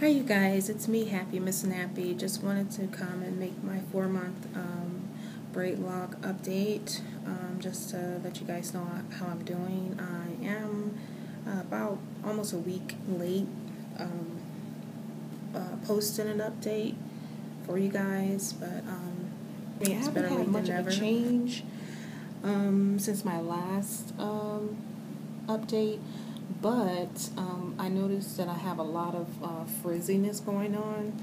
Hi, you guys. It's me, Happy Miss Nappy. Just wanted to come and make my four month um, braid lock update um, just to let you guys know how I'm doing. I am about almost a week late um, uh, posting an update for you guys, but um, I it's haven't better had much of a change um, since my last um, update, but um, I noticed that I have a lot of uh, frizziness going on,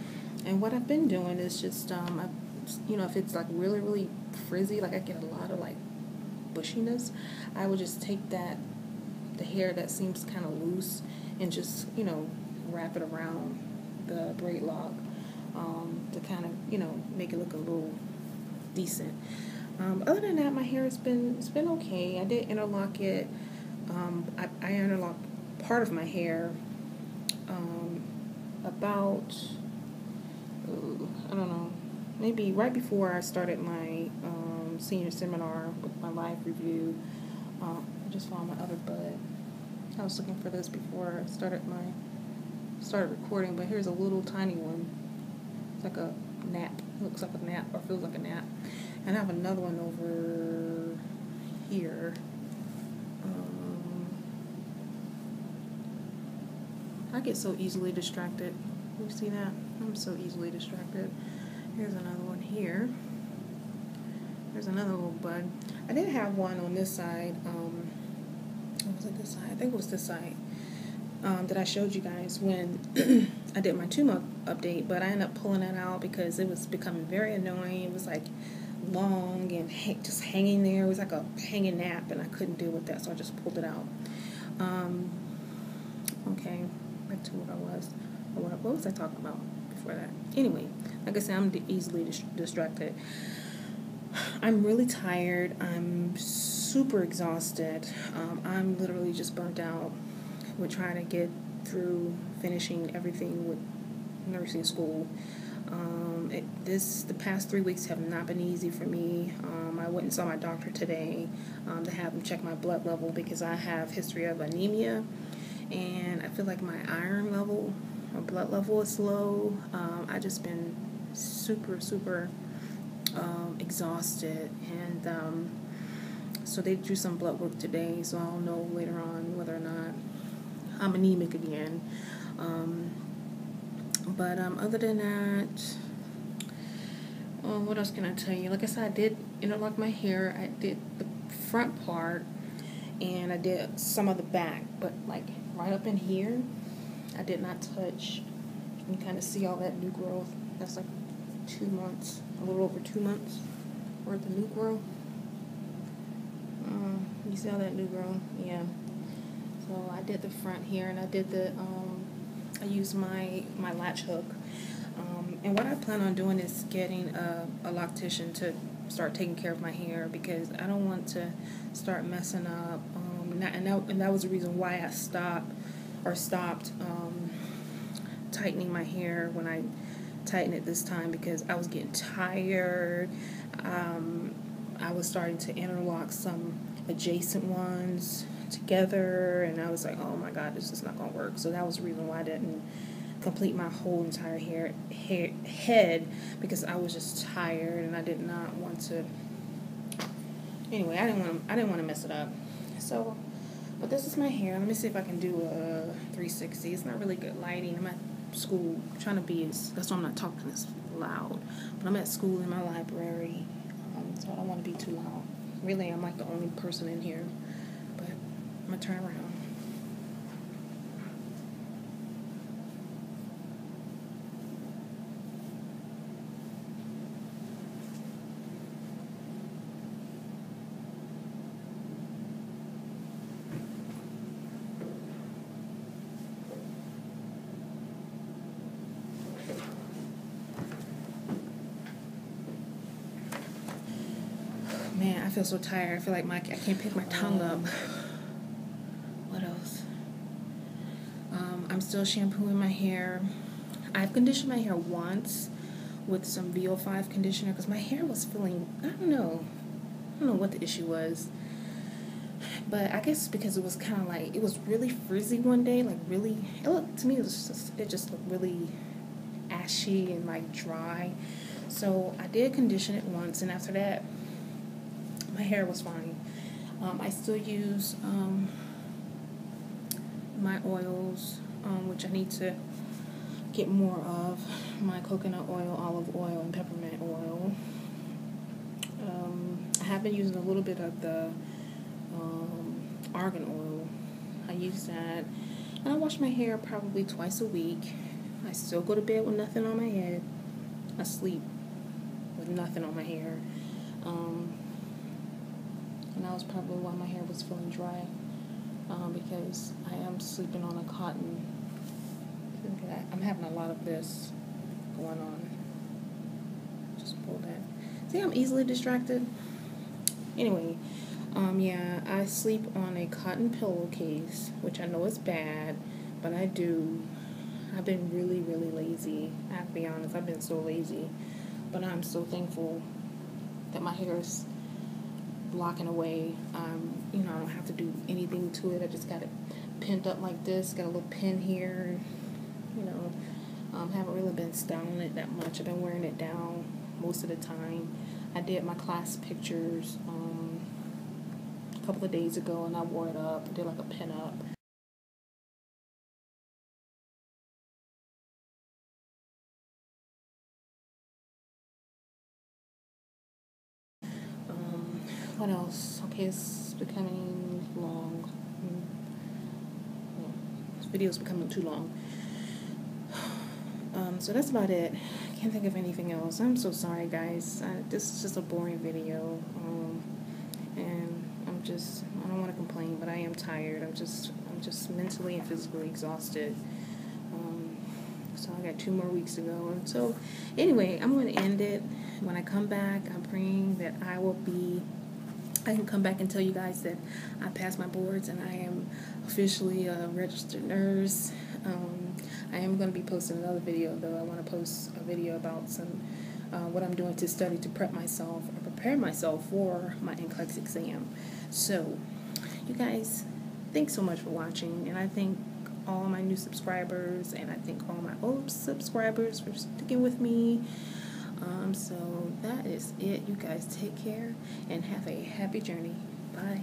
and what I've been doing is just, um, I, you know, if it's like really really frizzy, like I get a lot of like bushiness, I will just take that the hair that seems kind of loose and just you know wrap it around the braid lock um, to kind of you know make it look a little decent. Um, other than that, my hair has been it's been okay. I did interlock it. Um, I, I interlocked part of my hair um, about ooh, I don't know maybe right before I started my um, senior seminar with my live review. Uh, I just found my other bud. I was looking for this before I started my started recording, but here's a little tiny one. It's like a nap. It looks like a nap or feels like a nap. And I have another one over here. Um, I get so easily distracted. You see that? I'm so easily distracted. Here's another one here. There's another little bud. I did have one on this side. Um, was it this side? I think it was this side um, that I showed you guys when I did my month update, but I ended up pulling that out because it was becoming very annoying. It was like long and just hanging there. It was like a hanging nap, and I couldn't deal with that, so I just pulled it out. Um, okay, back to what I was. Or what, what was I talking about before that? Anyway, like I said, I'm easily dis- distracted. I'm really tired. I'm super exhausted. Um, I'm literally just burnt out with trying to get through finishing everything with nursing school. Um, it, this the past three weeks have not been easy for me. Um, I went and saw my doctor today um, to have him check my blood level because I have history of anemia, and I feel like my iron level or blood level is low. Um, I just been super super um, exhausted, and um, so they do some blood work today. So I'll know later on whether or not I'm anemic again. Um, but um, other than that, oh, what else can I tell you? Like I said, I did interlock my hair. I did the front part, and I did some of the back. But like right up in here, I did not touch. You can kind of see all that new growth. That's like two months, a little over two months worth of new growth. Um, you see all that new growth? Yeah. So I did the front here, and I did the um, I used my my latch hook. Um, and what I plan on doing is getting a, a loctician to start taking care of my hair because I don't want to start messing up. And, that, and, that, and that was the reason why I stopped or stopped um, tightening my hair when I tightened it this time because I was getting tired. Um, I was starting to interlock some adjacent ones together, and I was like, oh my god, this is not gonna work. So that was the reason why I didn't complete my whole entire hair, hair head because I was just tired and I did not want to. Anyway, I didn't want to. I didn't want to mess it up. So, but this is my hair. Let me see if I can do a 360. It's not really good lighting. I'm at school trying to be as. That's why I'm not talking as loud. But I'm at school in my library, um, so I don't want to be too loud. Really, I'm like the only person in here. But I'm gonna turn around. Man, I feel so tired. I feel like my I can't pick my tongue up. What else? Um, I'm still shampooing my hair. I've conditioned my hair once with some VO5 conditioner because my hair was feeling I don't know. I don't know what the issue was. But I guess because it was kind of like it was really frizzy one day, like really. It looked to me it was just it just looked really ashy and like dry. So I did condition it once, and after that, my hair was fine. Um, I still use um, my oils, um, which I need to get more of my coconut oil, olive oil, and peppermint oil. Um, I have been using a little bit of the um, argan oil. I use that. And I wash my hair probably twice a week. I still go to bed with nothing on my head. I sleep with nothing on my hair. Um, and that was probably why my hair was feeling dry um, because I am sleeping on a cotton. I'm having a lot of this going on. Just pull that. See, I'm easily distracted. Anyway, um, yeah, I sleep on a cotton pillowcase, which I know is bad, but I do. I've been really, really lazy. I have to be honest, I've been so lazy. But I'm so thankful that my hair is blocking away. Um, you know, I don't have to do anything to it. I just got it pinned up like this. Got a little pin here. You know, um, haven't really been styling it that much. I've been wearing it down most of the time. I did my class pictures um, a couple of days ago, and I wore it up. I did like a pin up. What else? Okay, it's becoming long. this video is becoming too long. Um, so that's about it. I can't think of anything else. I'm so sorry, guys. This is just a boring video. Um, and I'm just, I don't want to complain, but I am tired. I'm just, I'm just mentally and physically exhausted. Um, so I got two more weeks to go. So, anyway, I'm going to end it. When I come back, I'm praying that I will be I can come back and tell you guys that I passed my boards and I am officially a registered nurse. Um, I am going to be posting another video though. I want to post a video about some uh, what I'm doing to study to prep myself or prepare myself for my NCLEX exam. So, you guys, thanks so much for watching, and I thank all my new subscribers and I thank all my old subscribers for sticking with me. Um, so that is it. You guys take care and have a happy journey. Bye.